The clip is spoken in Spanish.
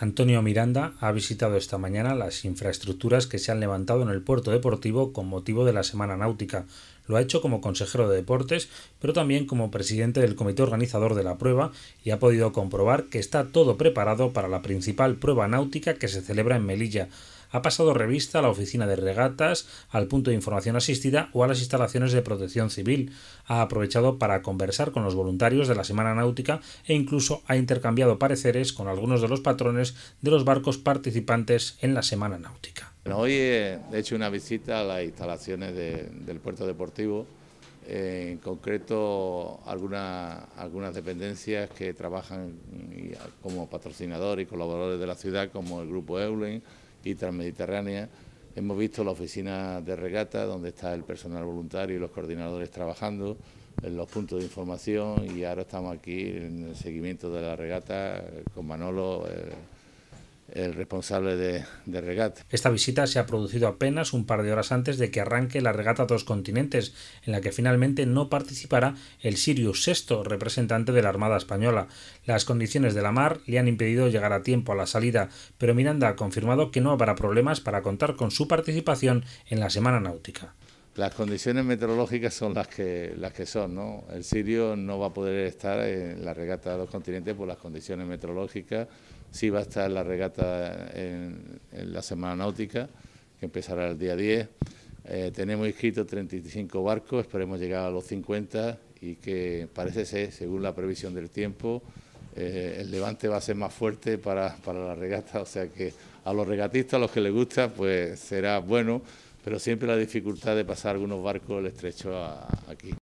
Antonio Miranda ha visitado esta mañana las infraestructuras que se han levantado en el puerto deportivo con motivo de la Semana Náutica. Lo ha hecho como consejero de deportes, pero también como presidente del comité organizador de la prueba y ha podido comprobar que está todo preparado para la principal prueba náutica que se celebra en Melilla ha pasado revista a la oficina de regatas, al punto de información asistida o a las instalaciones de protección civil. Ha aprovechado para conversar con los voluntarios de la Semana Náutica e incluso ha intercambiado pareceres con algunos de los patrones de los barcos participantes en la Semana Náutica. Hoy he hecho una visita a las instalaciones del puerto deportivo en concreto algunas, dependencias que trabajan como patrocinadores y colaboradores de la ciudad, como el Grupo Eulen, y Transmediterránea. Hemos visto la oficina de regata, donde está el personal voluntario y los coordinadores trabajando, en los puntos de información y ahora estamos aquí en el seguimiento de la regata con Manolo el responsable de, regata. Esta visita se ha producido apenas un par de horas antes de que arranque la regata Dos Continentes, en la que finalmente no participará el Sirius VI, representante de la Armada Española. Las condiciones de la mar le han impedido llegar a tiempo a la salida, pero Miranda ha confirmado que no habrá problemas para contar con su participación en la Semana Náutica. Las condiciones meteorológicas son las que, las que son, ¿no? El sirio no va a poder estar en la regata de dos continentes por las condiciones meteorológicas, sí va a estar en la regata en, la semana náutica, que empezará el día 10. Eh, tenemos inscritos 35 barcos, esperemos llegar a los 50 y que parece ser, según la previsión del tiempo, eh, el levante va a ser más fuerte para, para la regata, o sea que a los regatistas, a los que les gusta, pues será bueno pero siempre la dificultad de pasar algunos barcos el estrecho aquí.